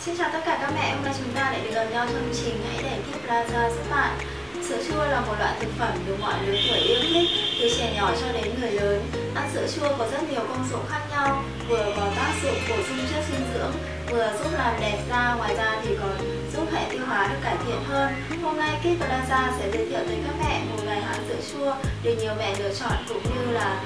Xin chào tất cả các mẹ, hôm nay chúng ta lại được gặp nhau trong chương trình Hãy để Kid Plaza giúp bạn Sữa chua là một loại thực phẩm được mọi lứa tuổi yêu thích, từ trẻ nhỏ cho đến người lớn. Ăn sữa chua có rất nhiều công dụng khác nhau, vừa có tác dụng bổ sung chất dinh dưỡng, vừa giúp làm đẹp da, ngoài ra thì còn giúp hệ tiêu hóa được cải thiện hơn. Hôm nay Kid Plaza sẽ giới thiệu tới các mẹ một vài hãng sữa chua được nhiều mẹ lựa chọn cũng như là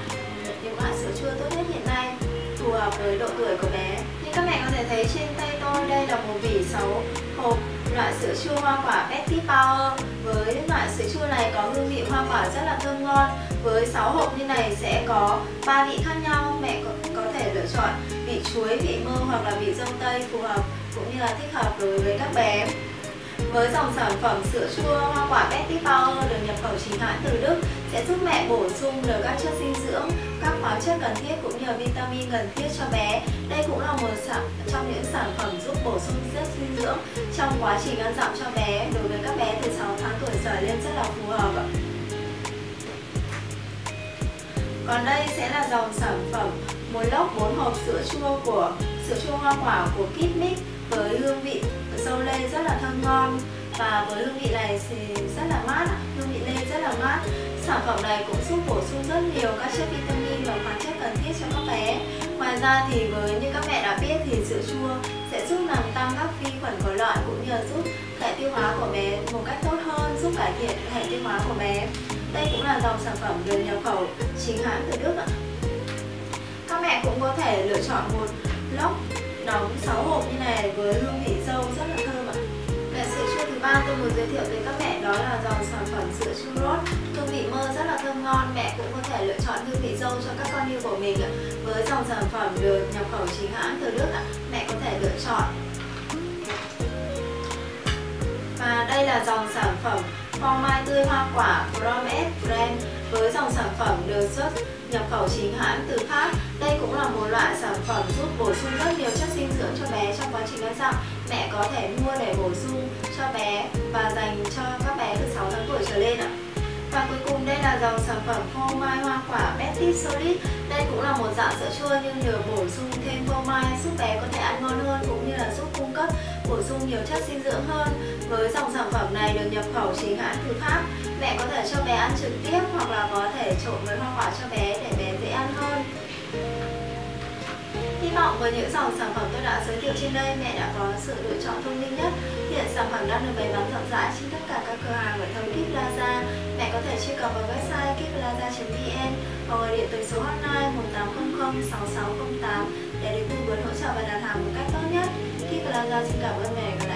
những loại sữa chua tốt nhất hiện nay phù hợp với độ tuổi của bé. Như các mẹ có thể thấy trên tay đây là một vỉ 6 hộp loại sữa chua hoa quả Betty Power. Với loại sữa chua này có hương vị hoa quả rất là thơm ngon. Với 6 hộp như này sẽ có 3 vị khác nhau. Mẹ có, có thể lựa chọn vị chuối, vị mơ hoặc là vị dâu tây phù hợp cũng như là thích hợp đối với các bé. Với dòng sản phẩm sữa chua hoa quả Betty Power được nhập khẩu chính hãng từ Đức sẽ giúp mẹ bổ sung được các chất dinh dưỡng, các khoáng chất cần thiết cũng như vitamin cần thiết cho bé. Đây cũng là một trong những sản phẩm giúp sung chất dinh dưỡng trong quá trình ăn dặm cho bé. Đối với các bé từ 6 tháng tuổi trở lên rất là phù hợp. Còn đây sẽ là dòng sản phẩm một lốc 4 hộp sữa chua của, sữa chua hoa quả của Kidmix với hương vị dâu lê rất là thơm ngon. Và với hương vị này thì rất là mát hương vị lê rất là mát. Sản phẩm này cũng giúp bổ sung rất nhiều các chất vitamin và khoáng chất cần thiết cho các bé. Ngoài ra thì với như các mẹ đã biết thì sữa chua nhờ giúp hệ tiêu hóa của bé một cách tốt hơn giúp cải thiện hệ tiêu hóa của bé đây cũng là dòng sản phẩm được nhập khẩu chính hãng từ Đức ạ các mẹ cũng có thể lựa chọn một lốc đóng 6 hộp như này với hương vị dâu rất là thơm ạ. Loại sữa chua thứ ba tôi muốn giới thiệu tới các mẹ đó là dòng sản phẩm sữa chua rốt hương vị mơ rất là thơm ngon. Mẹ cũng có thể lựa chọn hương vị dâu cho các con yêu của mình ạ. Với dòng sản phẩm được nhập khẩu chính hãng từ Đức ạ, mẹ có thể lựa chọn. Là dòng sản phẩm phô mai tươi hoa quả From Brand với dòng sản phẩm được xuất nhập khẩu chính hãng từ Pháp. Đây cũng là một loại sản phẩm giúp bổ sung rất nhiều chất dinh dưỡng cho bé trong quá trình ăn dặm. Mẹ có thể mua để bổ sung cho bé và dành cho các bé từ 6 tháng tuổi trở lên ạ. Và cuối cùng, đây là dòng sản phẩm phô mai hoa quả Petit Solid. Đây cũng là một dạng sữa chua nhưng được bổ sung thêm phô mai giúp bé có thể ăn ngon hơn cũng như là giúp cung cấp bổ sung nhiều chất dinh dưỡng hơn. Với dòng sản phẩm này được nhập khẩu chính hãng từ Pháp, mẹ có thể cho bé ăn trực tiếp hoặc là có thể trộn với hoa quả cho bé để bé dễ ăn hơn. Hy vọng với những dòng sản phẩm tôi đã giới thiệu trên đây, mẹ đã có sự lựa chọn thông minh nhất. Hiện sản phẩm đang được bày bán rộng rãi trên tất cả các cửa hàng ở thống Kip Plaza. Mẹ có thể truy cập vào website kipplaza.vn hoặc gọi điện tới số hotline 1800 6608 để được tư vấn hỗ trợ và đặt hàng một cách tốt nhất là ra xin cảm ơn mẹ.